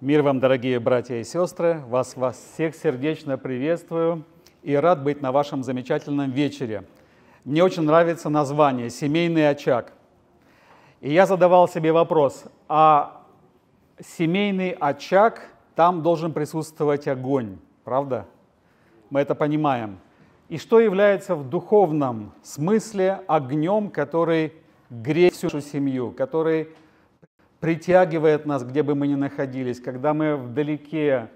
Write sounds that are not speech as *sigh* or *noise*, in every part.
Мир вам, дорогие братья и сестры! Вас, вас всех сердечно приветствую и рад быть на вашем замечательном вечере. Мне очень нравится название «Семейный очаг». И я задавал себе вопрос, а семейный очаг, там должен присутствовать огонь, правда? Мы это понимаем. И что является в духовном смысле огнем, который греет всю семью, который притягивает нас, где бы мы ни находились, когда мы вдалеке,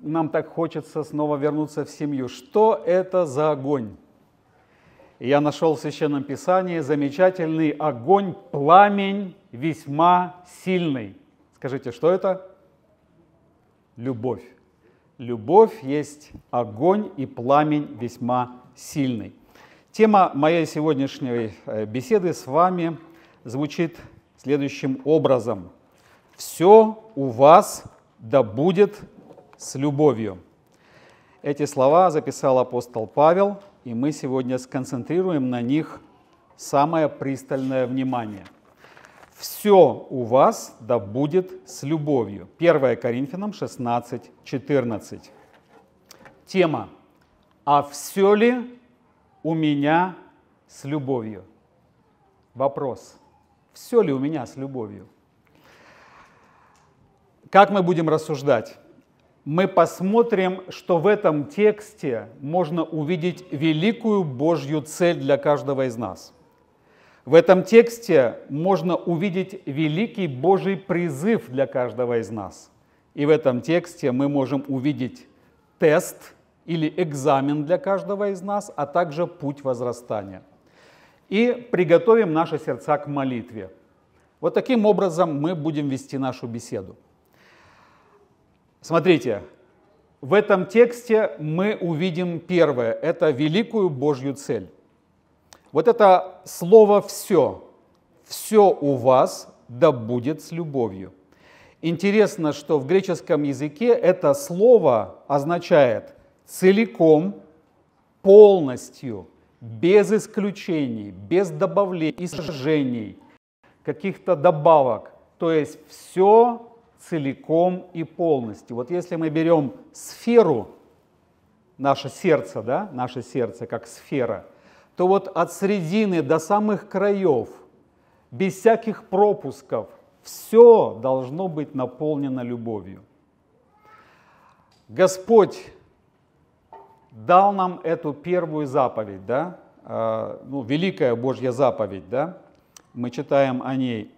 нам так хочется снова вернуться в семью. Что это за огонь? Я нашел в Священном Писании замечательный огонь, пламень весьма сильный. Скажите, что это? Любовь. Любовь есть огонь и пламень весьма сильный. Тема моей сегодняшней э, беседы с вами звучит следующим образом. «Все у вас да будет с любовью». Эти слова записал апостол Павел, и мы сегодня сконцентрируем на них самое пристальное внимание. «Все у вас да будет с любовью». 1 Коринфянам 16, 14. Тема «А все ли у меня с любовью?» Вопрос – все ли у меня с любовью? Как мы будем рассуждать? Мы посмотрим, что в этом тексте можно увидеть великую Божью цель для каждого из нас. В этом тексте можно увидеть великий Божий призыв для каждого из нас. И в этом тексте мы можем увидеть тест или экзамен для каждого из нас, а также путь возрастания – и приготовим наши сердца к молитве. Вот таким образом мы будем вести нашу беседу. Смотрите, в этом тексте мы увидим первое, это великую Божью цель. Вот это слово «все», «все у вас да будет с любовью». Интересно, что в греческом языке это слово означает целиком, полностью – без исключений, без добавлений, искажений, каких-то добавок. То есть все целиком и полностью. Вот если мы берем сферу, наше сердце, да, наше сердце как сфера, то вот от середины до самых краев, без всяких пропусков, все должно быть наполнено любовью. Господь дал нам эту первую заповедь, да, а, ну, великая Божья заповедь, да, мы читаем о ней.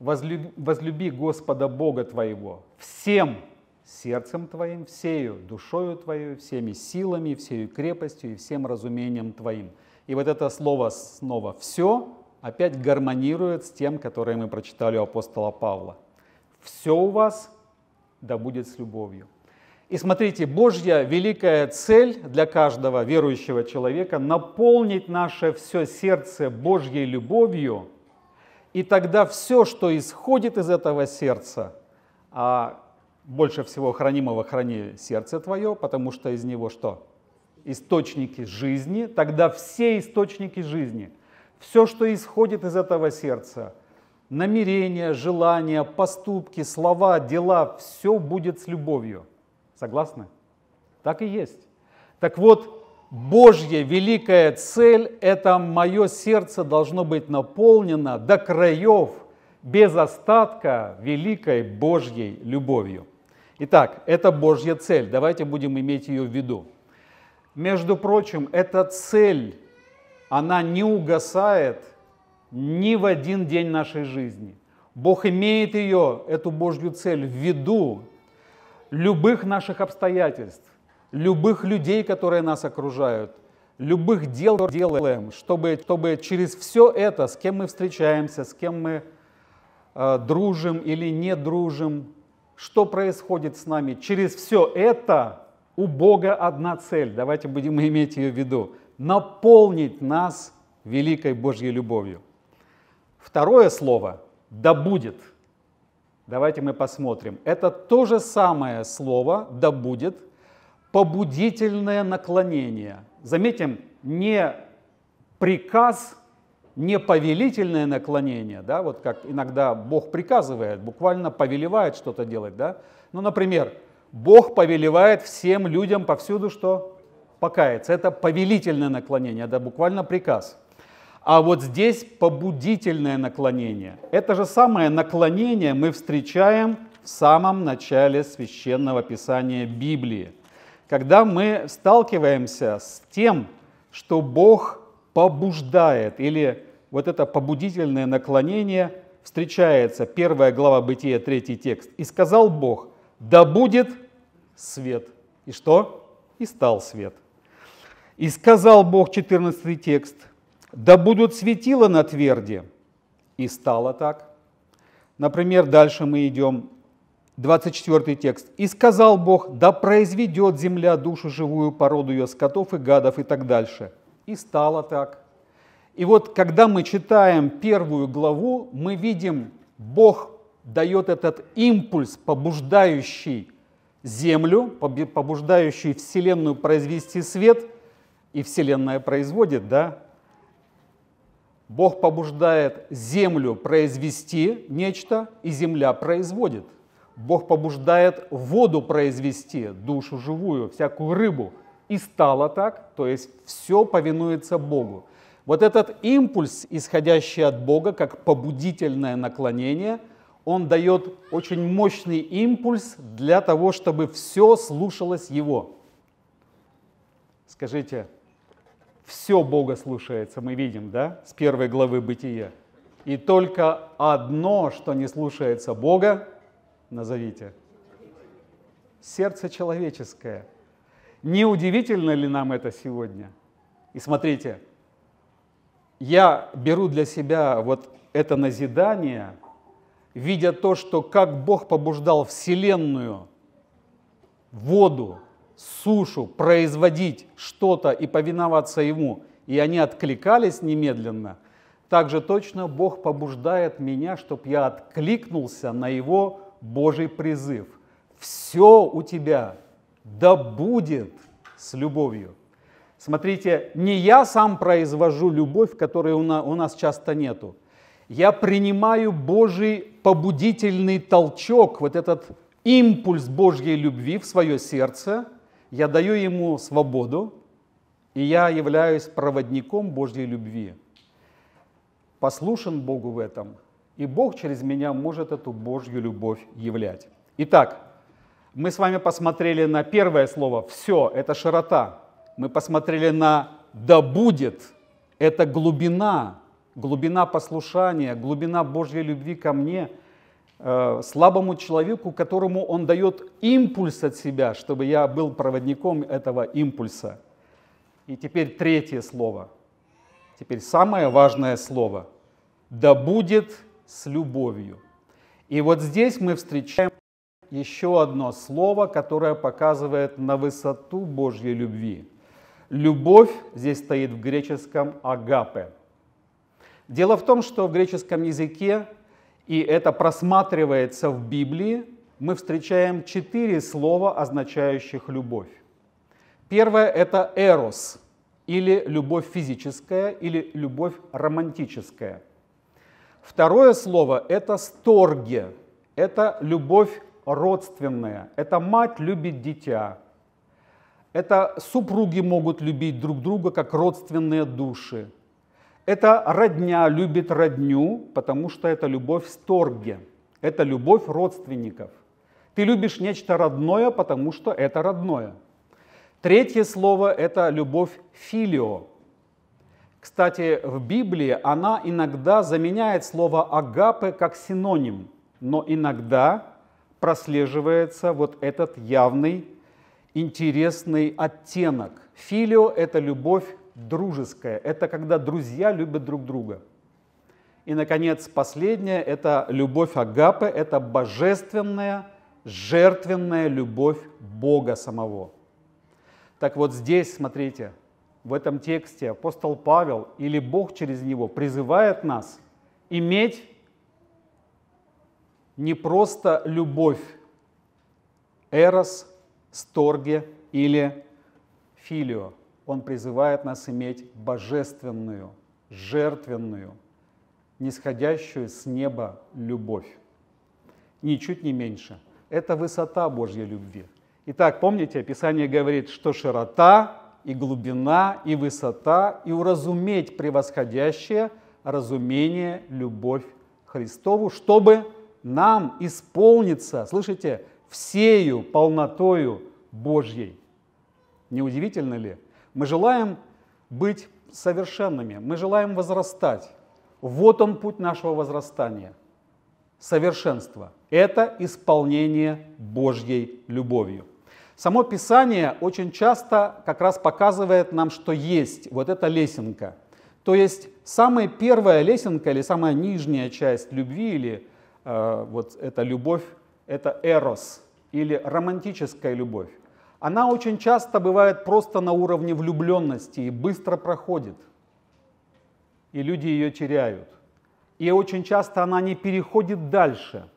Возлюби, Господа Бога твоего всем сердцем твоим, всею душою твоей, всеми силами, всею крепостью и всем разумением твоим. И вот это слово снова «все» опять гармонирует с тем, которое мы прочитали у апостола Павла. «Все у вас да будет с любовью». И смотрите, Божья великая цель для каждого верующего человека – наполнить наше все сердце Божьей любовью, и тогда все, что исходит из этого сердца, а больше всего хранимого храни сердце твое, потому что из него что? Источники жизни, тогда все источники жизни, все, что исходит из этого сердца, намерения, желания, поступки, слова, дела, все будет с любовью – Согласны? Так и есть. Так вот, Божья великая цель – это мое сердце должно быть наполнено до краев, без остатка великой Божьей любовью. Итак, это Божья цель. Давайте будем иметь ее в виду. Между прочим, эта цель, она не угасает ни в один день нашей жизни. Бог имеет ее, эту Божью цель, в виду любых наших обстоятельств, любых людей, которые нас окружают, любых дел делаем, чтобы, чтобы через все это, с кем мы встречаемся, с кем мы э, дружим или не дружим, что происходит с нами, через все это у Бога одна цель, давайте будем *laughs* иметь ее в виду, наполнить нас великой Божьей любовью. Второе слово «да будет» – Давайте мы посмотрим. Это то же самое слово «да будет» побудительное наклонение. Заметим, не приказ, не повелительное наклонение, да, вот как иногда Бог приказывает, буквально повелевает что-то делать, да. Ну, например, Бог повелевает всем людям повсюду, что покаяться. Это повелительное наклонение, это буквально приказ. А вот здесь побудительное наклонение. Это же самое наклонение мы встречаем в самом начале священного писания Библии. Когда мы сталкиваемся с тем, что Бог побуждает, или вот это побудительное наклонение встречается, первая глава Бытия, третий текст. «И сказал Бог, да будет свет». И что? И стал свет. И сказал Бог, 14 текст, да будут светила на тверди. И стало так. Например, дальше мы идем, 24 текст. «И сказал Бог, да произведет земля душу живую, породу ее скотов и гадов» и так дальше. И стало так. И вот когда мы читаем первую главу, мы видим, Бог дает этот импульс, побуждающий землю, побуждающий Вселенную произвести свет, и Вселенная производит, да, Бог побуждает землю произвести нечто, и земля производит. Бог побуждает воду произвести, душу живую, всякую рыбу. И стало так, то есть все повинуется Богу. Вот этот импульс, исходящий от Бога, как побудительное наклонение, он дает очень мощный импульс для того, чтобы все слушалось Его. Скажите, все Бога слушается, мы видим, да, с первой главы Бытия. И только одно, что не слушается Бога, назовите, сердце человеческое. Не удивительно ли нам это сегодня? И смотрите, я беру для себя вот это назидание, видя то, что как Бог побуждал Вселенную, воду, сушу, производить что-то и повиноваться Ему, и они откликались немедленно, также точно Бог побуждает меня, чтобы я откликнулся на Его Божий призыв. Все у тебя да будет с любовью. Смотрите, не я сам произвожу любовь, которой у нас часто нету. Я принимаю Божий побудительный толчок, вот этот импульс Божьей любви в свое сердце – я даю ему свободу, и я являюсь проводником Божьей любви. Послушен Богу в этом, и Бог через меня может эту Божью любовь являть. Итак, мы с вами посмотрели на первое слово «все», это широта. Мы посмотрели на «да будет», это глубина, глубина послушания, глубина Божьей любви ко мне – слабому человеку, которому он дает импульс от себя, чтобы я был проводником этого импульса. И теперь третье слово. Теперь самое важное слово. Да будет с любовью. И вот здесь мы встречаем еще одно слово, которое показывает на высоту Божьей любви. Любовь здесь стоит в греческом агапе. Дело в том, что в греческом языке и это просматривается в Библии, мы встречаем четыре слова, означающих любовь. Первое – это эрос, или любовь физическая, или любовь романтическая. Второе слово – это сторге, это любовь родственная, это мать любит дитя, это супруги могут любить друг друга как родственные души. Это родня любит родню, потому что это любовь сторге, это любовь родственников. Ты любишь нечто родное, потому что это родное. Третье слово – это любовь филио. Кстати, в Библии она иногда заменяет слово агапе как синоним, но иногда прослеживается вот этот явный интересный оттенок. Филио – это любовь дружеское. Это когда друзья любят друг друга. И, наконец, последнее – это любовь Агапы, это божественная, жертвенная любовь Бога самого. Так вот здесь, смотрите, в этом тексте апостол Павел или Бог через него призывает нас иметь не просто любовь, эрос, сторге или филио, он призывает нас иметь божественную жертвенную, нисходящую с неба любовь. Ничуть не меньше. Это высота Божьей любви. Итак, помните, Писание говорит, что широта и глубина, и высота, и уразуметь превосходящее разумение, любовь Христову, чтобы нам исполниться, слышите, всею полнотою Божьей. Не удивительно ли? Мы желаем быть совершенными, мы желаем возрастать. Вот он путь нашего возрастания. Совершенство. Это исполнение Божьей любовью. Само Писание очень часто как раз показывает нам, что есть вот эта лесенка. То есть самая первая лесенка или самая нижняя часть любви или э, вот эта любовь, это эрос или романтическая любовь. Она очень часто бывает просто на уровне влюбленности и быстро проходит. И люди ее теряют. И очень часто она не переходит дальше.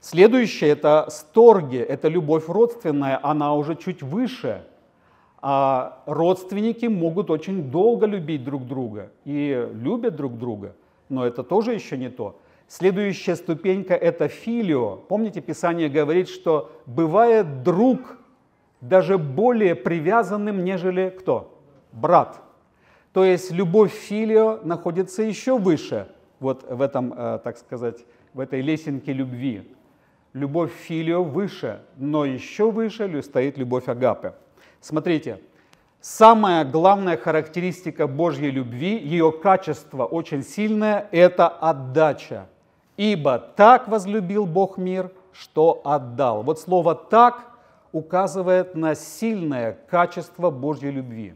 Следующее это сторги, это любовь родственная, она уже чуть выше. А родственники могут очень долго любить друг друга и любят друг друга, но это тоже еще не то. Следующая ступенька это филио. Помните, Писание говорит, что бывает друг даже более привязанным, нежели кто? Брат. То есть любовь филио находится еще выше, вот в этом, э, так сказать, в этой лесенке любви. Любовь филио выше, но еще выше стоит любовь агапы. Смотрите, самая главная характеристика Божьей любви, ее качество очень сильное, это отдача. Ибо так возлюбил Бог мир, что отдал. Вот слово «так» указывает на сильное качество Божьей любви.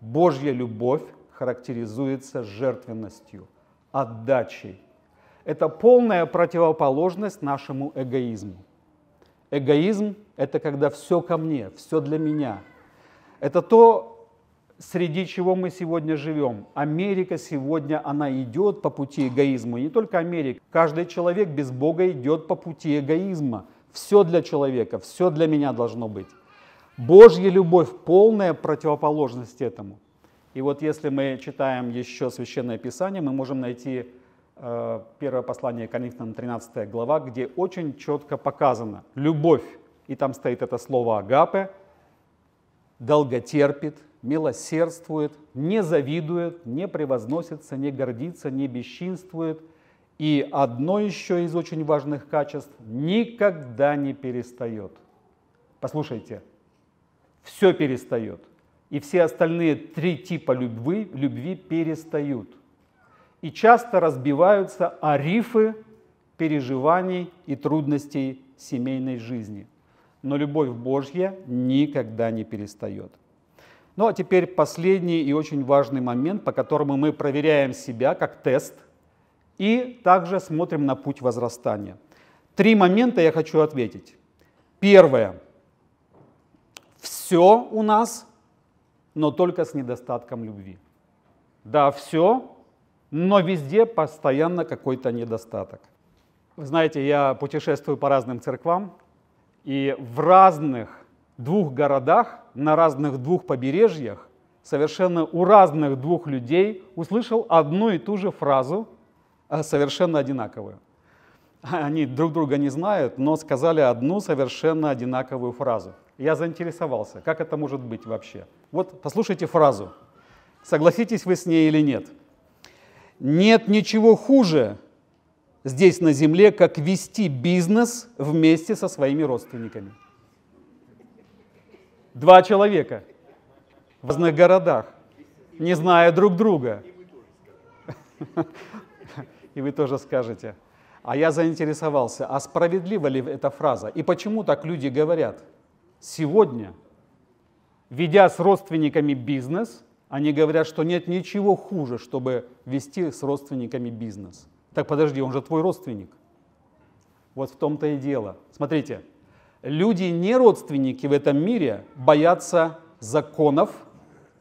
Божья любовь характеризуется жертвенностью, отдачей. Это полная противоположность нашему эгоизму. Эгоизм – это когда все ко мне, все для меня. Это то, среди чего мы сегодня живем. Америка сегодня, она идет по пути эгоизма. И не только Америка. Каждый человек без Бога идет по пути эгоизма – все для человека, все для меня должно быть. Божья любовь – полная противоположность этому. И вот если мы читаем еще Священное Писание, мы можем найти э, первое послание Коринфянам, 13 глава, где очень четко показано любовь, и там стоит это слово «агапе», долготерпит, милосердствует, не завидует, не превозносится, не гордится, не бесчинствует – и одно еще из очень важных качеств – никогда не перестает. Послушайте, все перестает. И все остальные три типа любви, любви перестают. И часто разбиваются о рифы переживаний и трудностей семейной жизни. Но любовь Божья никогда не перестает. Ну а теперь последний и очень важный момент, по которому мы проверяем себя как тест – и также смотрим на путь возрастания. Три момента я хочу ответить. Первое. Все у нас, но только с недостатком любви. Да, все, но везде постоянно какой-то недостаток. Вы знаете, я путешествую по разным церквам, и в разных двух городах, на разных двух побережьях, совершенно у разных двух людей услышал одну и ту же фразу – совершенно одинаковую. *laughs* Они друг друга не знают, но сказали одну совершенно одинаковую фразу. Я заинтересовался, как это может быть вообще. Вот послушайте фразу. Согласитесь вы с ней или нет? Нет ничего хуже здесь на земле, как вести бизнес вместе со своими родственниками. Два человека в разных городах, не зная друг друга. *laughs* и вы тоже скажете. А я заинтересовался, а справедлива ли эта фраза? И почему так люди говорят? Сегодня, ведя с родственниками бизнес, они говорят, что нет ничего хуже, чтобы вести с родственниками бизнес. Так подожди, он же твой родственник. Вот в том-то и дело. Смотрите, люди не родственники в этом мире боятся законов,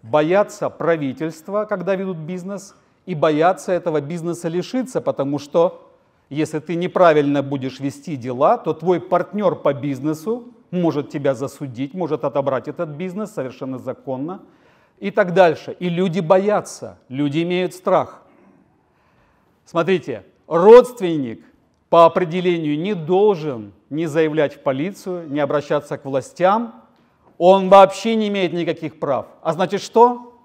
боятся правительства, когда ведут бизнес – и боятся этого бизнеса лишиться, потому что если ты неправильно будешь вести дела, то твой партнер по бизнесу может тебя засудить, может отобрать этот бизнес совершенно законно. и так дальше. И люди боятся, люди имеют страх. Смотрите, родственник по определению не должен не заявлять в полицию, не обращаться к властям. Он вообще не имеет никаких прав. А значит что?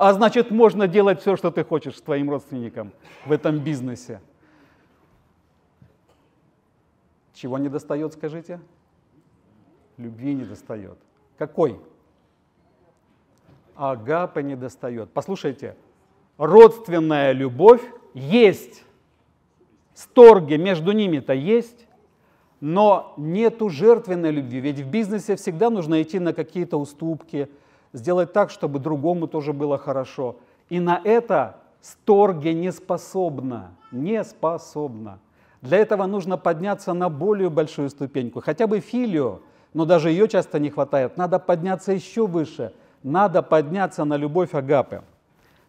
А значит можно делать все, что ты хочешь с твоим родственником в этом бизнесе. Чего не достает, скажите? Любви не достает. Какой? Агапы не достает. Послушайте, родственная любовь есть. Сторги между ними-то есть, но нету жертвенной любви. Ведь в бизнесе всегда нужно идти на какие-то уступки, сделать так, чтобы другому тоже было хорошо. И на это сторге не способна, не способна. Для этого нужно подняться на более большую ступеньку, хотя бы филию, но даже ее часто не хватает. Надо подняться еще выше, надо подняться на любовь Агапы.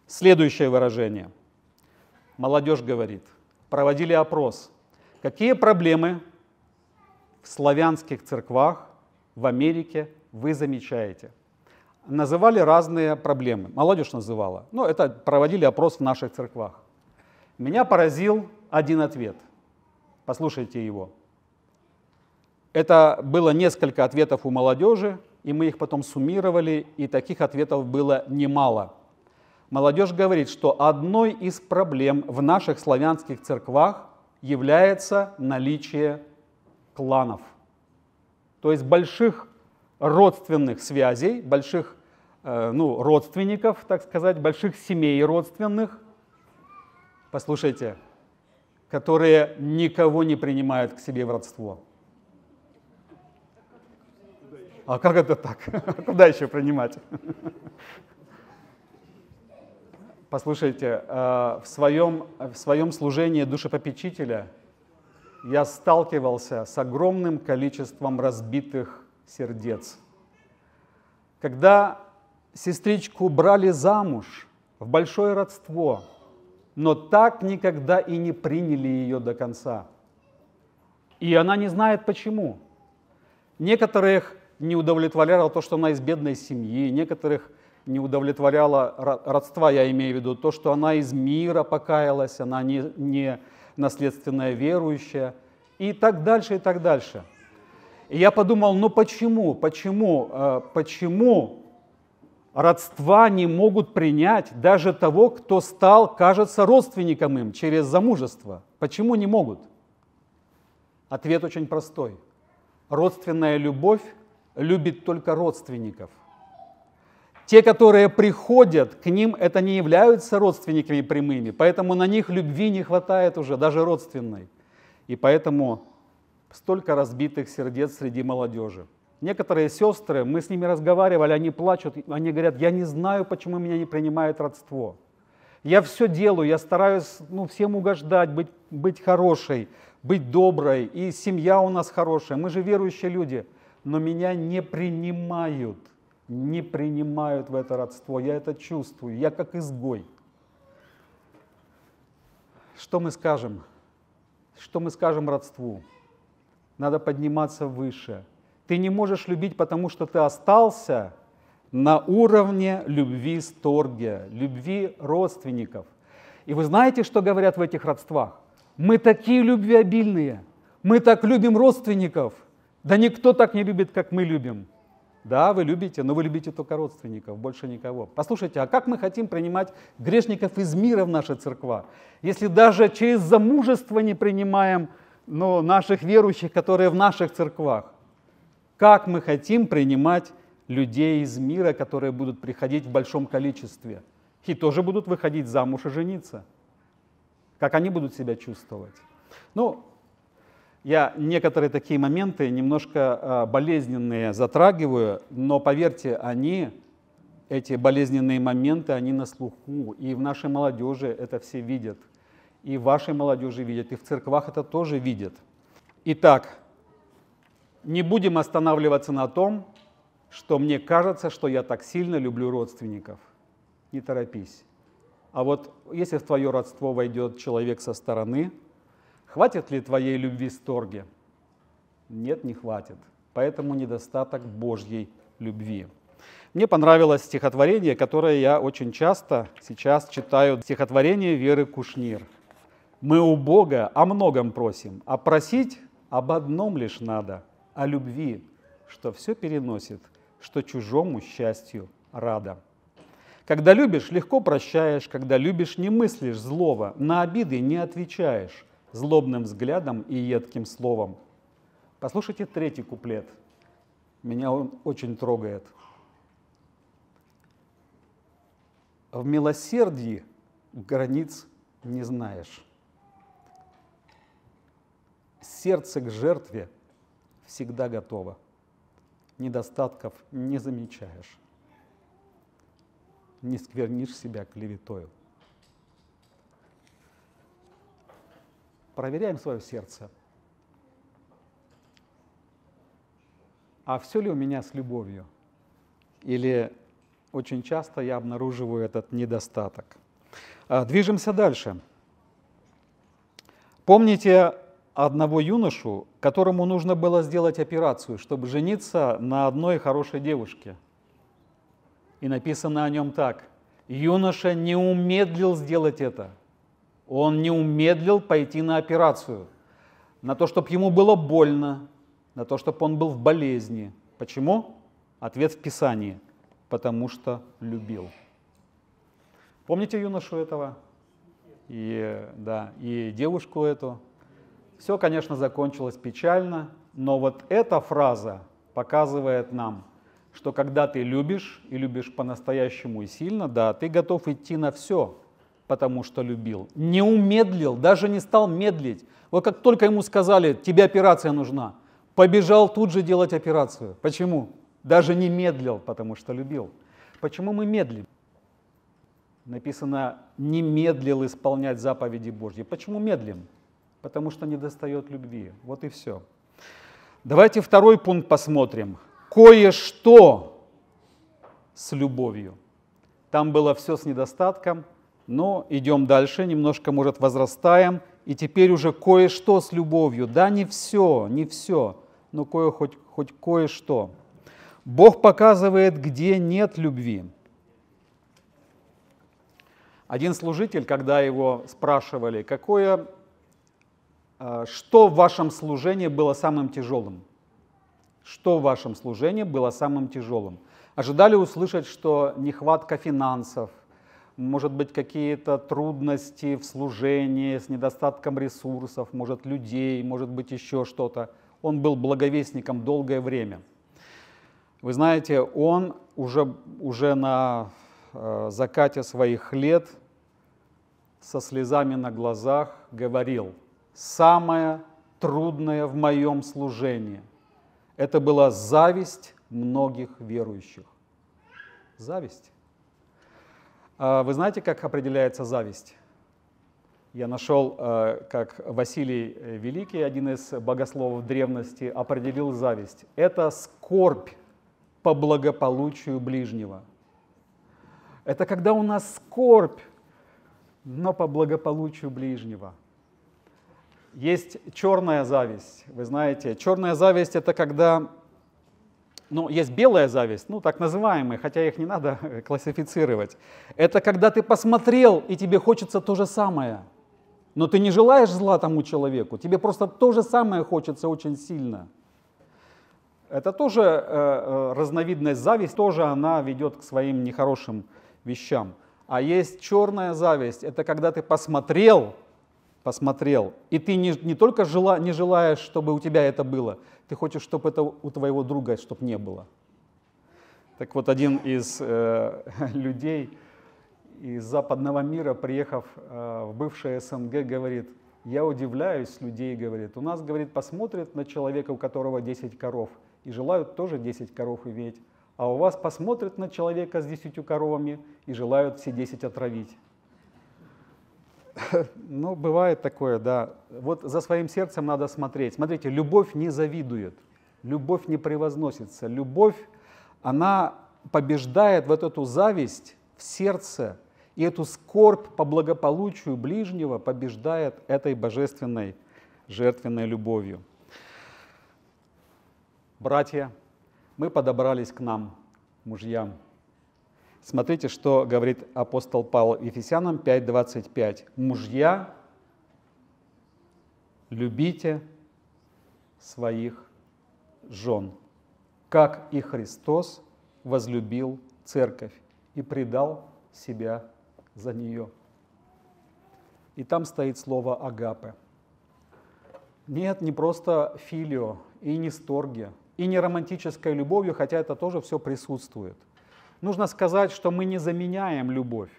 Следующее выражение. Молодежь говорит, проводили опрос. Какие проблемы в славянских церквах в Америке вы замечаете? Называли разные проблемы. Молодежь называла. Ну, это проводили опрос в наших церквах. Меня поразил один ответ. Послушайте его. Это было несколько ответов у молодежи, и мы их потом суммировали, и таких ответов было немало. Молодежь говорит, что одной из проблем в наших славянских церквах является наличие кланов. То есть больших родственных связей, больших э, ну, родственников, так сказать, больших семей родственных. Послушайте, которые никого не принимают к себе в родство. А как это так? *laughs* Куда еще принимать? *laughs* Послушайте, э, в своем, в своем служении душепопечителя я сталкивался с огромным количеством разбитых сердец. Когда сестричку брали замуж в большое родство, но так никогда и не приняли ее до конца. И она не знает почему. Некоторых не удовлетворяло то, что она из бедной семьи, некоторых не удовлетворяло родства, я имею в виду, то, что она из мира покаялась, она не, не наследственная верующая, и так дальше, и так дальше. И я подумал, ну почему, почему, э, почему родства не могут принять даже того, кто стал, кажется, родственником им через замужество? Почему не могут? Ответ очень простой. Родственная любовь любит только родственников. Те, которые приходят к ним, это не являются родственниками прямыми, поэтому на них любви не хватает уже, даже родственной. И поэтому столько разбитых сердец среди молодежи. Некоторые сестры, мы с ними разговаривали, они плачут, они говорят, я не знаю, почему меня не принимает родство. Я все делаю, я стараюсь ну, всем угождать, быть, быть хорошей, быть доброй, и семья у нас хорошая, мы же верующие люди – но меня не принимают, не принимают в это родство. Я это чувствую, я как изгой. Что мы скажем? Что мы скажем родству? Надо подниматься выше. Ты не можешь любить, потому что ты остался на уровне любви сторгия, любви родственников. И вы знаете, что говорят в этих родствах? Мы такие любвеобильные, мы так любим родственников – да никто так не любит, как мы любим. Да, вы любите, но вы любите только родственников, больше никого. Послушайте, а как мы хотим принимать грешников из мира в наши церква, если даже через замужество не принимаем ну, наших верующих, которые в наших церквах? Как мы хотим принимать людей из мира, которые будут приходить в большом количестве и тоже будут выходить замуж и жениться? Как они будут себя чувствовать? Ну, я некоторые такие моменты немножко а, болезненные затрагиваю, но поверьте, они, эти болезненные моменты, они на слуху. И в нашей молодежи это все видят. И вашей молодежи видят, и в церквах это тоже видят. Итак, не будем останавливаться на том, что мне кажется, что я так сильно люблю родственников. Не торопись. А вот если в твое родство войдет человек со стороны, Хватит ли твоей любви сторги? Нет, не хватит. Поэтому недостаток Божьей любви. Мне понравилось стихотворение, которое я очень часто сейчас читаю, стихотворение Веры Кушнир. «Мы у Бога о многом просим, а просить об одном лишь надо, о любви, что все переносит, что чужому счастью рада». Когда любишь, легко прощаешь, когда любишь, не мыслишь злого, на обиды не отвечаешь злобным взглядом и едким словом. Послушайте третий куплет. Меня он очень трогает. В милосердии границ не знаешь. Сердце к жертве всегда готово. Недостатков не замечаешь не сквернишь себя клеветою. Проверяем свое сердце. А все ли у меня с любовью? Или очень часто я обнаруживаю этот недостаток? А, движемся дальше. Помните одного юношу, которому нужно было сделать операцию, чтобы жениться на одной хорошей девушке – и написано о нем так. Юноша не умедлил сделать это. Он не умедлил пойти на операцию. На то, чтобы ему было больно, на то, чтобы он был в болезни. Почему? Ответ в Писании. Потому что любил. Помните юношу этого? И, да, и девушку эту. Все, конечно, закончилось печально, но вот эта фраза показывает нам – что когда ты любишь и любишь по-настоящему и сильно, да, ты готов идти на все, потому что любил. Не умедлил, даже не стал медлить. Вот как только ему сказали, тебе операция нужна, побежал тут же делать операцию. Почему? Даже не медлил, потому что любил. Почему мы медлим? Написано, не медлил исполнять заповеди Божьи. Почему медлим? Потому что не достает любви. Вот и все. Давайте второй пункт посмотрим кое-что с любовью. Там было все с недостатком, но идем дальше, немножко, может, возрастаем, и теперь уже кое-что с любовью. Да, не все, не все, но кое, хоть, хоть кое-что. Бог показывает, где нет любви. Один служитель, когда его спрашивали, какое, что в вашем служении было самым тяжелым, что в вашем служении было самым тяжелым? Ожидали услышать, что нехватка финансов, может быть, какие-то трудности в служении с недостатком ресурсов, может, людей, может быть, еще что-то. Он был благовестником долгое время. Вы знаете, он уже, уже на э, закате своих лет со слезами на глазах говорил, самое трудное в моем служении это была зависть многих верующих. Зависть. А вы знаете, как определяется зависть? Я нашел, э, как Василий Великий, один из богословов древности, определил зависть. Это скорбь по благополучию ближнего. Это когда у нас скорбь, но по благополучию ближнего. Есть черная зависть, вы знаете. Черная зависть это когда, ну, есть белая зависть, ну, так называемая, хотя их не надо *laughs* классифицировать. Это когда ты посмотрел, и тебе хочется то же самое. Но ты не желаешь зла тому человеку, тебе просто то же самое хочется очень сильно. Это тоже э, э разновидность зависть, тоже она ведет к своим нехорошим вещам. А есть черная зависть, это когда ты посмотрел, посмотрел, и ты не, не только жела, не желаешь, чтобы у тебя это было, ты хочешь, чтобы это у твоего друга, чтобы не было. Так вот, один из э, *laughs* людей из западного мира, приехав э, в бывшее СНГ, говорит, я удивляюсь людей, говорит, у нас, говорит, посмотрят на человека, у которого 10 коров, и желают тоже 10 коров иметь, а у вас посмотрят на человека с 10 коровами и желают все 10 отравить. Ну, бывает такое, да. Вот за своим сердцем надо смотреть. Смотрите, любовь не завидует, любовь не превозносится. Любовь, она побеждает вот эту зависть в сердце, и эту скорбь по благополучию ближнего побеждает этой божественной жертвенной любовью. Братья, мы подобрались к нам. мужьям. Смотрите, что говорит апостол Павел Ефесянам 5.25. Мужья, любите своих жен, как и Христос возлюбил церковь и предал себя за нее. И там стоит слово «агапе». Нет, не просто филио и не сторге, и не романтической любовью, хотя это тоже все присутствует. Нужно сказать, что мы не заменяем любовь.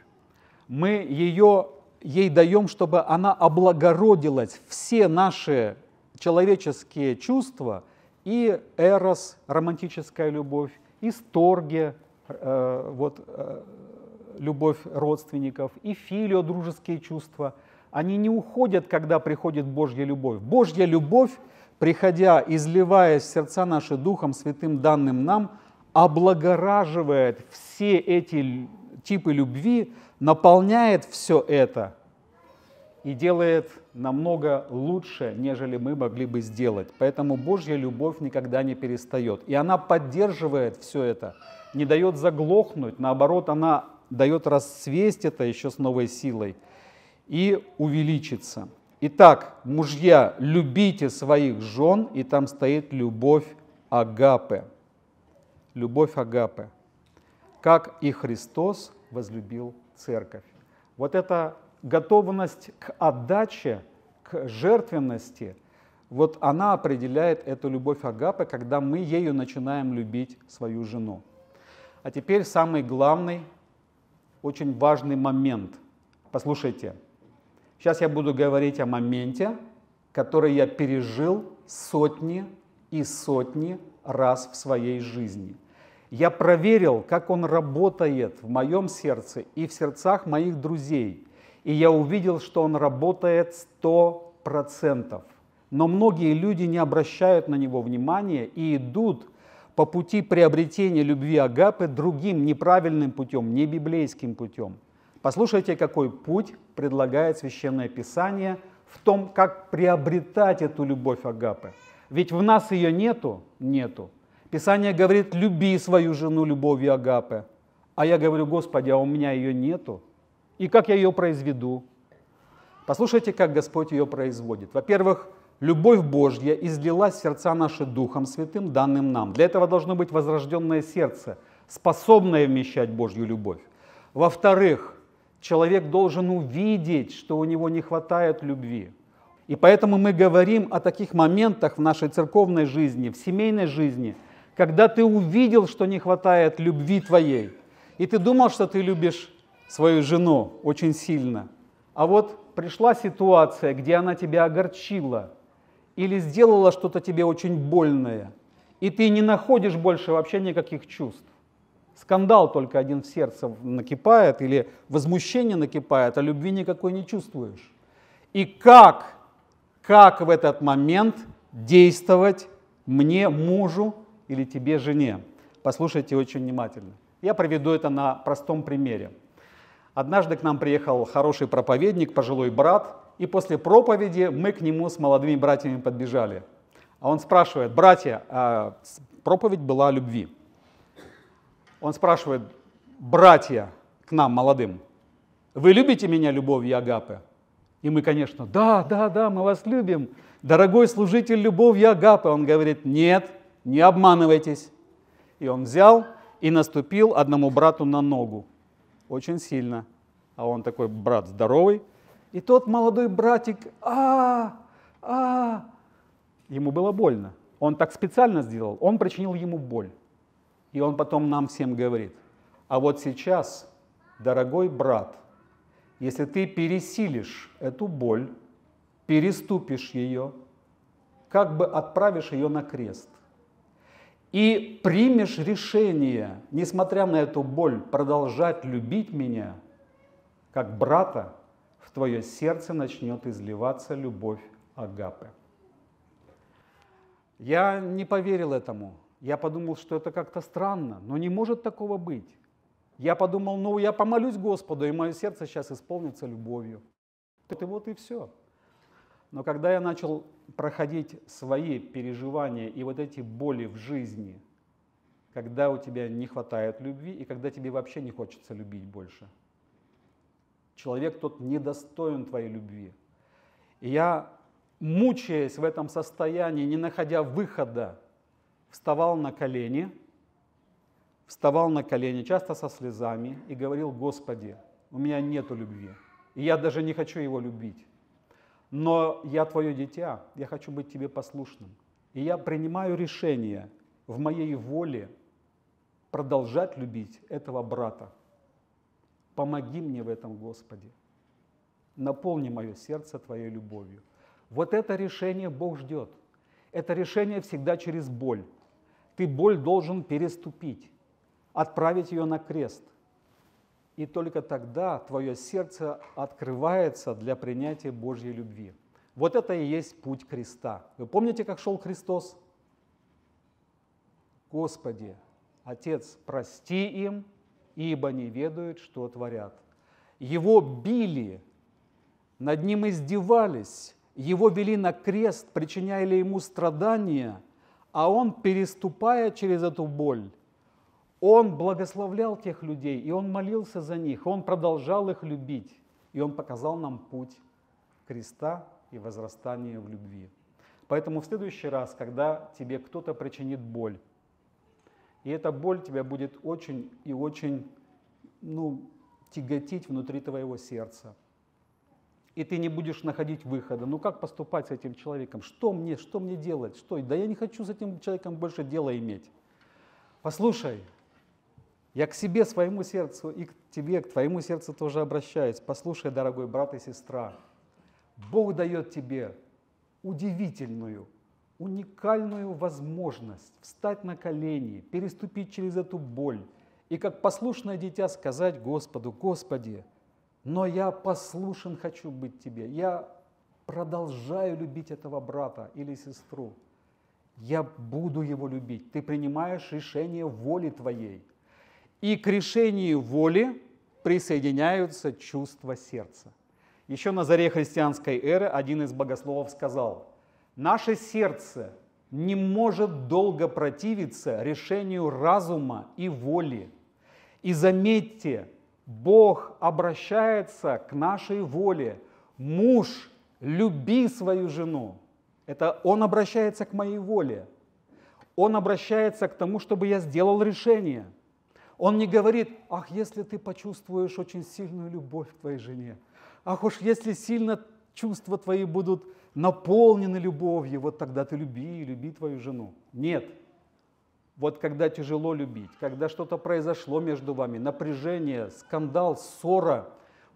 Мы ее, ей даем, чтобы она облагородилась. Все наши человеческие чувства и эрос, романтическая любовь, и сторге, э, вот, э, любовь родственников, и филио, дружеские чувства, они не уходят, когда приходит Божья любовь. Божья любовь, приходя, изливаясь в сердца наши Духом Святым, данным нам, облагораживает все эти типы любви, наполняет все это и делает намного лучше, нежели мы могли бы сделать. Поэтому Божья любовь никогда не перестает. И она поддерживает все это, не дает заглохнуть, наоборот, она дает расцвесть это еще с новой силой и увеличиться. Итак, мужья, любите своих жен, и там стоит любовь Агапе. Любовь Агапе. Как и Христос возлюбил церковь. Вот эта готовность к отдаче, к жертвенности, вот она определяет эту любовь Агапы, когда мы ею начинаем любить свою жену. А теперь самый главный, очень важный момент. Послушайте, сейчас я буду говорить о моменте, который я пережил сотни и сотни раз в своей жизни. Я проверил, как он работает в моем сердце и в сердцах моих друзей – и я увидел, что он работает сто процентов. Но многие люди не обращают на него внимания и идут по пути приобретения любви Агапы другим неправильным путем, не библейским путем. Послушайте, какой путь предлагает Священное Писание в том, как приобретать эту любовь Агапы. Ведь в нас ее нету? Нету. Писание говорит, люби свою жену любовью Агапы. А я говорю, Господи, а у меня ее нету. И как я ее произведу? Послушайте, как Господь ее производит. Во-первых, любовь Божья излилась в сердца наши Духом Святым, данным нам. Для этого должно быть возрожденное сердце, способное вмещать Божью любовь. Во-вторых, человек должен увидеть, что у него не хватает любви. И поэтому мы говорим о таких моментах в нашей церковной жизни, в семейной жизни, когда ты увидел, что не хватает любви твоей, и ты думал, что ты любишь свою жену очень сильно, а вот пришла ситуация, где она тебя огорчила или сделала что-то тебе очень больное, и ты не находишь больше вообще никаких чувств. Скандал только один в сердце накипает или возмущение накипает, а любви никакой не чувствуешь. И как, как в этот момент действовать мне, мужу или тебе, жене? Послушайте очень внимательно. Я приведу это на простом примере. Однажды к нам приехал хороший проповедник, пожилой брат, и после проповеди мы к нему с молодыми братьями подбежали. А он спрашивает, братья, а проповедь была о любви. Он спрашивает, братья, к нам, молодым, вы любите меня любовью Агапы? И мы, конечно, да, да, да, мы вас любим. Дорогой служитель любовью Агапы. Он говорит, нет, не обманывайтесь. И он взял и наступил одному брату на ногу очень сильно. А он такой брат здоровый. И тот молодой братик, а, а, ему было больно. Он так специально сделал, он причинил ему боль. И он потом нам всем говорит, а вот сейчас, дорогой брат, если ты пересилишь эту боль, переступишь ее, как бы отправишь ее на крест, и примешь решение, несмотря на эту боль, продолжать любить меня, как брата, в твое сердце начнет изливаться любовь Агапы. Я не поверил этому. Я подумал, что это как-то странно, но не может такого быть. Я подумал, ну я помолюсь Господу, и мое сердце сейчас исполнится любовью. Это вот и все. Но когда я начал проходить свои переживания и вот эти боли в жизни, когда у тебя не хватает любви и когда тебе вообще не хочется любить больше. Человек тот недостоин твоей любви. И я, мучаясь в этом состоянии, не находя выхода, вставал на колени, вставал на колени, часто со слезами, и говорил, Господи, у меня нету любви, и я даже не хочу его любить. Но я твое дитя, я хочу быть тебе послушным. И я принимаю решение в моей воле продолжать любить этого брата. Помоги мне в этом, Господи. Наполни мое сердце Твоей любовью. Вот это решение Бог ждет. Это решение всегда через боль. Ты боль должен переступить, отправить ее на крест. И только тогда твое сердце открывается для принятия Божьей любви. Вот это и есть путь креста. Вы помните, как шел Христос? Господи, Отец, прости им, ибо не ведают, что творят. Его били, над ним издевались, его вели на крест, причиняли ему страдания, а он, переступая через эту боль, он благословлял тех людей, и он молился за них, он продолжал их любить, и он показал нам путь креста и возрастания в любви. Поэтому в следующий раз, когда тебе кто-то причинит боль, и эта боль тебя будет очень и очень ну, тяготить внутри твоего сердца. И ты не будешь находить выхода. Ну как поступать с этим человеком? Что мне, что мне делать? Что? Да я не хочу с этим человеком больше дела иметь. Послушай, я к себе, своему сердцу и к тебе, к твоему сердцу тоже обращаюсь. Послушай, дорогой брат и сестра, Бог дает тебе удивительную, уникальную возможность встать на колени, переступить через эту боль и как послушное дитя сказать Господу, Господи, но я послушен хочу быть Тебе, я продолжаю любить этого брата или сестру, я буду его любить. Ты принимаешь решение воли Твоей. И к решению воли присоединяются чувства сердца. Еще на заре христианской эры один из богословов сказал – Наше сердце не может долго противиться решению разума и воли. И заметьте, Бог обращается к нашей воле. Муж, люби свою жену. Это Он обращается к моей воле. Он обращается к тому, чтобы я сделал решение. Он не говорит, ах, если ты почувствуешь очень сильную любовь к твоей жене, ах уж если сильно чувства твои будут наполнены любовью, вот тогда ты люби люби твою жену. Нет. Вот когда тяжело любить, когда что-то произошло между вами, напряжение, скандал, ссора,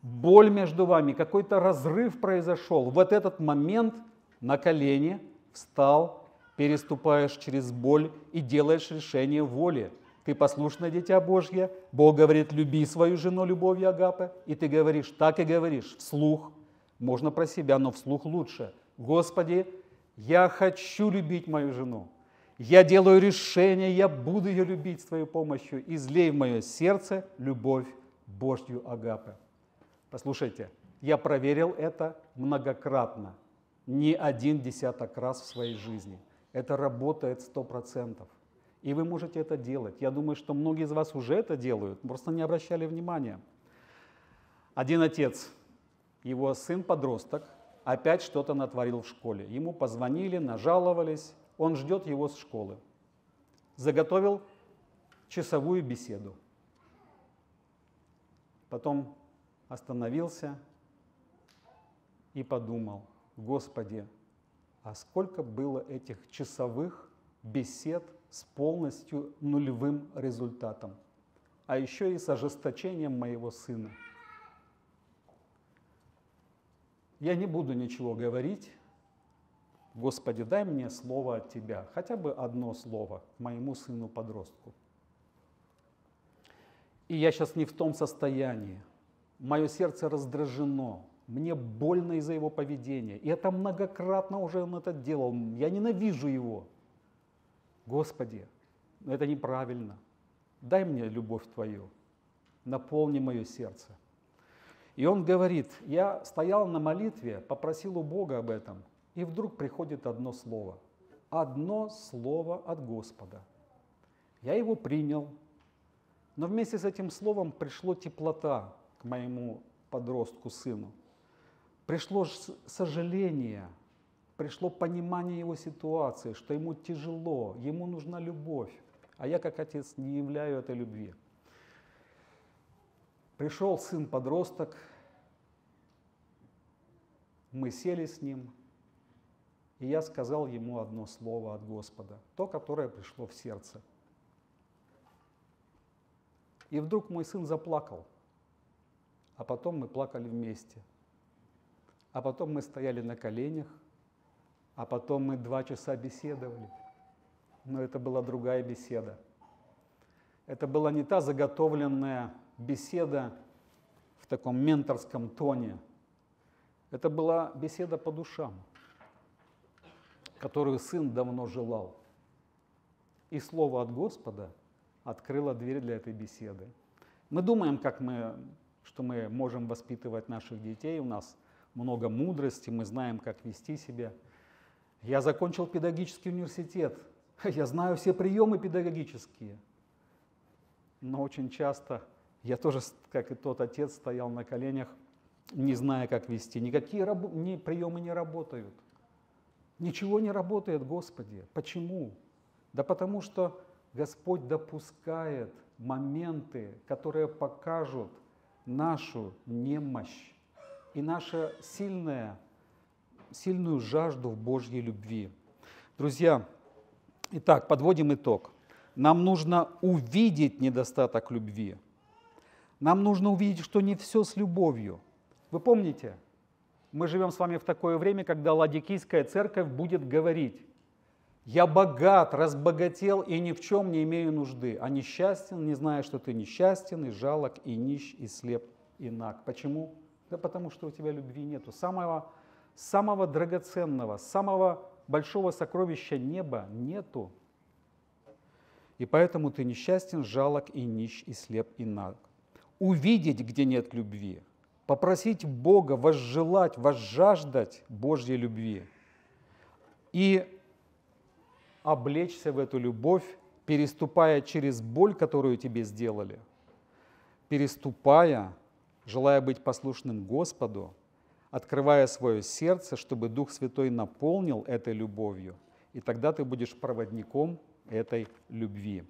боль между вами, какой-то разрыв произошел, вот этот момент на колени встал, переступаешь через боль и делаешь решение воли. Ты послушное дитя Божье, Бог говорит, люби свою жену любовью Агапы, и ты говоришь, так и говоришь, вслух, можно про себя, но вслух лучше – Господи, я хочу любить мою жену. Я делаю решение, я буду ее любить с Твоей помощью. Излей в мое сердце любовь Божью Агапы. Послушайте, я проверил это многократно, не один десяток раз в своей жизни. Это работает сто процентов. И вы можете это делать. Я думаю, что многие из вас уже это делают, просто не обращали внимания. Один отец, его сын-подросток, опять что-то натворил в школе. Ему позвонили, нажаловались, он ждет его с школы. Заготовил часовую беседу. Потом остановился и подумал, Господи, а сколько было этих часовых бесед с полностью нулевым результатом, а еще и с ожесточением моего сына – Я не буду ничего говорить. Господи, дай мне слово от Тебя, хотя бы одно слово моему сыну-подростку. И я сейчас не в том состоянии. Мое сердце раздражено, мне больно из-за его поведения. И это многократно уже он это делал. Я ненавижу его. Господи, это неправильно. Дай мне любовь Твою, наполни мое сердце. И он говорит, я стоял на молитве, попросил у Бога об этом, и вдруг приходит одно слово. Одно слово от Господа. Я его принял, но вместе с этим словом пришло теплота к моему подростку, сыну. Пришло сожаление, пришло понимание его ситуации, что ему тяжело, ему нужна любовь, а я как отец не являю этой любви. Пришел сын-подросток, мы сели с ним, и я сказал ему одно слово от Господа, то, которое пришло в сердце. И вдруг мой сын заплакал, а потом мы плакали вместе. А потом мы стояли на коленях, а потом мы два часа беседовали. Но это была другая беседа. Это была не та заготовленная беседа в таком менторском тоне. Это была беседа по душам, которую сын давно желал. И слово от Господа открыло дверь для этой беседы. Мы думаем, как мы, что мы можем воспитывать наших детей, у нас много мудрости, мы знаем, как вести себя. Я закончил педагогический университет, *laughs* я знаю все приемы педагогические, но очень часто я тоже, как и тот отец, стоял на коленях, не зная, как вести. Никакие раб... ни приемы не работают. Ничего не работает, Господи. Почему? Да потому что Господь допускает моменты, которые покажут нашу немощь и нашу сильное, сильную жажду в Божьей любви. Друзья, итак, подводим итог. Нам нужно увидеть недостаток любви – нам нужно увидеть, что не все с любовью. Вы помните, мы живем с вами в такое время, когда Ладикийская церковь будет говорить, «Я богат, разбогател и ни в чем не имею нужды, а несчастен, не зная, что ты несчастен, и жалок, и нищ, и слеп, и наг». Почему? Да потому что у тебя любви нету. Самого, самого драгоценного, самого большого сокровища неба нету. И поэтому ты несчастен, жалок, и нищ, и слеп, и наг увидеть, где нет любви, попросить Бога возжелать, возжаждать Божьей любви и облечься в эту любовь, переступая через боль, которую тебе сделали, переступая, желая быть послушным Господу, открывая свое сердце, чтобы Дух Святой наполнил этой любовью, и тогда ты будешь проводником этой любви.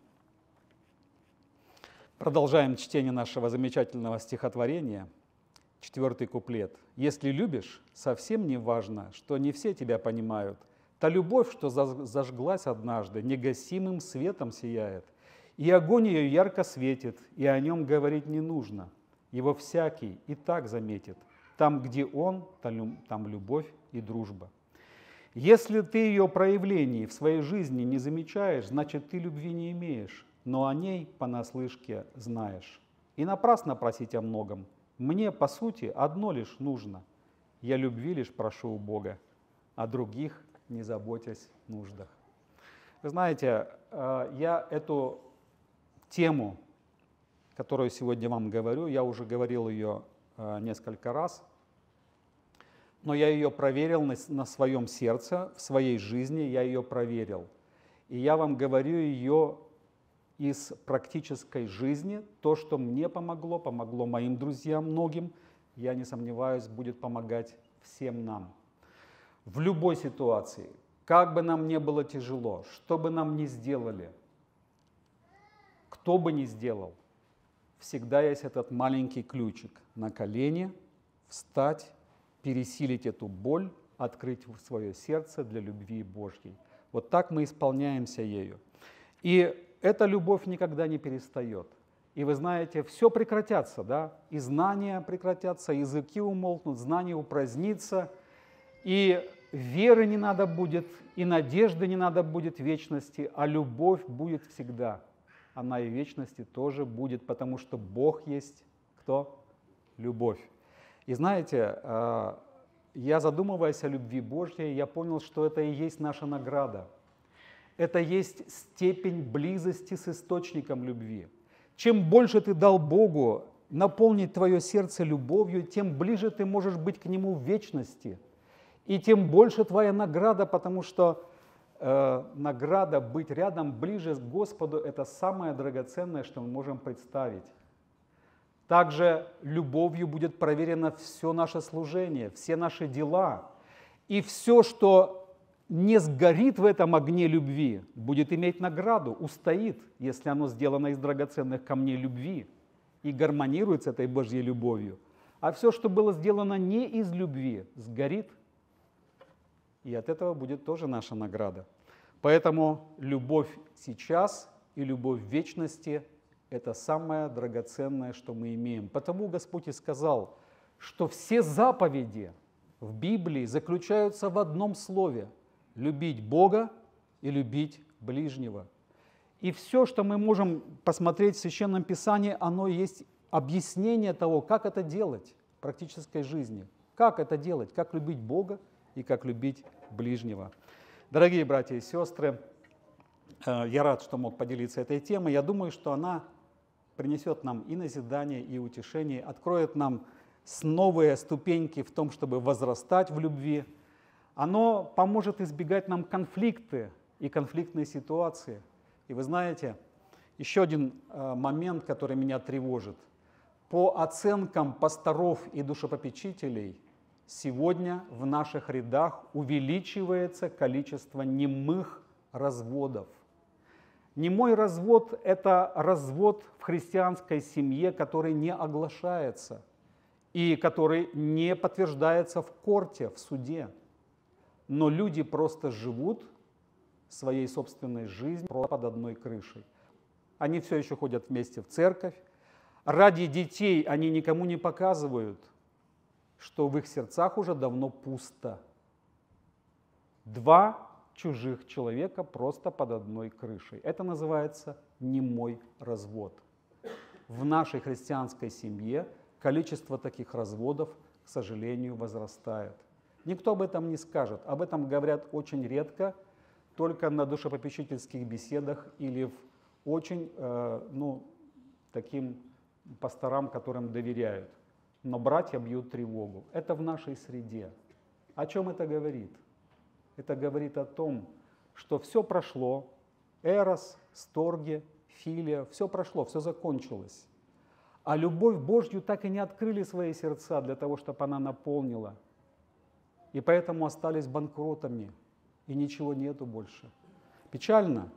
Продолжаем чтение нашего замечательного стихотворения. Четвертый куплет. «Если любишь, совсем не важно, что не все тебя понимают. Та любовь, что зажглась однажды, негасимым светом сияет. И огонь ее ярко светит, и о нем говорить не нужно. Его всякий и так заметит. Там, где он, там любовь и дружба. Если ты ее проявлений в своей жизни не замечаешь, значит, ты любви не имеешь но о ней понаслышке знаешь. И напрасно просить о многом. Мне, по сути, одно лишь нужно. Я любви лишь прошу у Бога, а других не заботясь нуждах. Вы знаете, э, я эту тему, которую сегодня вам говорю, я уже говорил ее несколько раз, но я ее проверил на своем сердце, в своей жизни я ее проверил. И я вам говорю ее из практической жизни. То, что мне помогло, помогло моим друзьям многим, я не сомневаюсь, будет помогать всем нам. В любой ситуации, как бы нам не было тяжело, что бы нам ни сделали, кто бы ни сделал, всегда есть этот маленький ключик на колени, встать, пересилить эту боль, открыть свое сердце для любви Божьей. Вот так мы исполняемся ею. И эта любовь никогда не перестает. И вы знаете, все прекратятся, да, и знания прекратятся, языки умолкнут, знания упразднится, и веры не надо будет, и надежды не надо будет вечности, а любовь будет всегда. Она и вечности тоже будет, потому что Бог есть кто? Любовь. И знаете, а, я задумываясь о любви Божьей, я понял, что это и есть наша награда – это есть степень близости с источником любви. Чем больше ты дал Богу наполнить твое сердце любовью, тем ближе ты можешь быть к Нему в вечности. И тем больше твоя награда, потому что э, награда быть рядом, ближе к Господу, это самое драгоценное, что мы можем представить. Также любовью будет проверено все наше служение, все наши дела. И все, что не сгорит в этом огне любви, будет иметь награду, устоит, если оно сделано из драгоценных камней любви и гармонирует с этой Божьей любовью. А все, что было сделано не из любви, сгорит. И от этого будет тоже наша награда. Поэтому любовь сейчас и любовь в вечности – это самое драгоценное, что мы имеем. Потому Господь и сказал, что все заповеди в Библии заключаются в одном слове – любить Бога и любить ближнего. И все, что мы можем посмотреть в Священном Писании, оно есть объяснение того, как это делать в практической жизни. Как это делать, как любить Бога и как любить ближнего. Дорогие братья и сестры, э, я рад, что мог поделиться этой темой. Я думаю, что она принесет нам и назидание, и утешение, откроет нам новые ступеньки в том, чтобы возрастать в любви. Оно поможет избегать нам конфликты и конфликтные ситуации. И вы знаете, еще один э, момент, который меня тревожит. По оценкам пасторов и душепопечителей, сегодня в наших рядах увеличивается количество немых разводов. Немой развод – это развод в христианской семье, который не оглашается и который не подтверждается в корте, в суде. Но люди просто живут своей собственной жизнью под одной крышей. Они все еще ходят вместе в церковь, Ради детей они никому не показывают, что в их сердцах уже давно пусто. Два чужих человека просто под одной крышей. Это называется немой развод. В нашей христианской семье количество таких разводов, к сожалению, возрастает. Никто об этом не скажет. Об этом говорят очень редко, только на душепопечительских беседах или в очень, э, ну, таким пасторам, которым доверяют. Но братья бьют тревогу. Это в нашей среде. О чем это говорит? Это говорит о том, что все прошло, Эрос, Сторге, Филия, все прошло, все закончилось. А любовь Божью так и не открыли свои сердца для того, чтобы она наполнила. И поэтому остались банкротами, и ничего нету больше. Печально.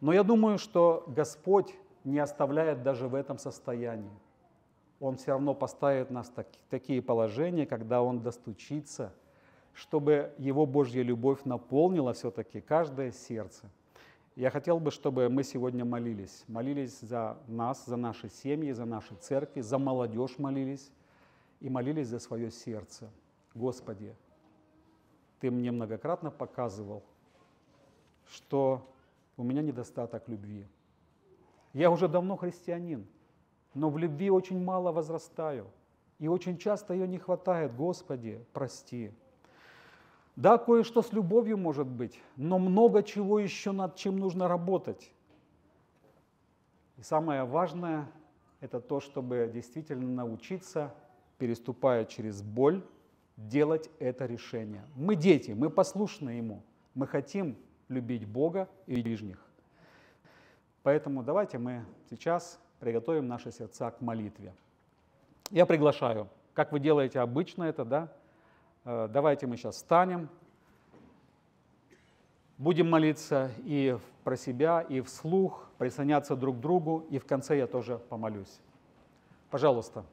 Но я думаю, что Господь не оставляет даже в этом состоянии. Он все равно поставит нас в такие положения, когда Он достучится, чтобы Его Божья любовь наполнила все-таки каждое сердце. Я хотел бы, чтобы мы сегодня молились. Молились за нас, за наши семьи, за наши церкви, за молодежь молились и молились за свое сердце. Господи, Ты мне многократно показывал, что у меня недостаток любви. Я уже давно христианин, но в любви очень мало возрастаю. И очень часто ее не хватает. Господи, прости. Да, кое-что с любовью может быть, но много чего еще над чем нужно работать. И самое важное – это то, чтобы действительно научиться, переступая через боль, делать это решение. Мы дети, мы послушны Ему, мы хотим любить Бога и ближних. Поэтому давайте мы сейчас приготовим наши сердца к молитве. Я приглашаю, как вы делаете обычно это, да? Э, давайте мы сейчас встанем, будем молиться и про себя, и вслух, присоединяться друг к другу, и в конце я тоже помолюсь. Пожалуйста.